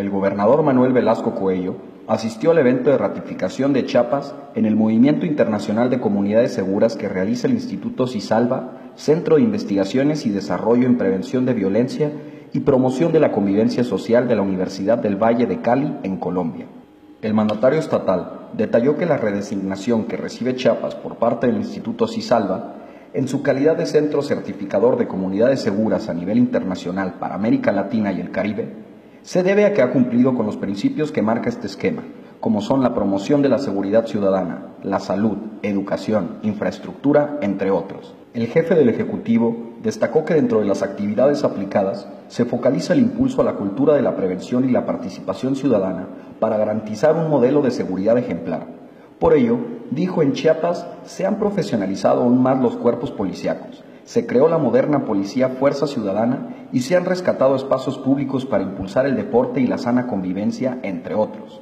el gobernador Manuel Velasco Coello asistió al evento de ratificación de Chiapas en el Movimiento Internacional de Comunidades Seguras que realiza el Instituto CISALVA, Centro de Investigaciones y Desarrollo en Prevención de Violencia y Promoción de la Convivencia Social de la Universidad del Valle de Cali, en Colombia. El mandatario estatal detalló que la redesignación que recibe Chiapas por parte del Instituto CISALVA, en su calidad de centro certificador de comunidades seguras a nivel internacional para América Latina y el Caribe, se debe a que ha cumplido con los principios que marca este esquema, como son la promoción de la seguridad ciudadana, la salud, educación, infraestructura, entre otros. El jefe del Ejecutivo destacó que dentro de las actividades aplicadas se focaliza el impulso a la cultura de la prevención y la participación ciudadana para garantizar un modelo de seguridad ejemplar. Por ello, dijo en Chiapas, se han profesionalizado aún más los cuerpos policíacos, se creó la moderna Policía Fuerza Ciudadana y se han rescatado espacios públicos para impulsar el deporte y la sana convivencia, entre otros.